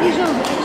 你说。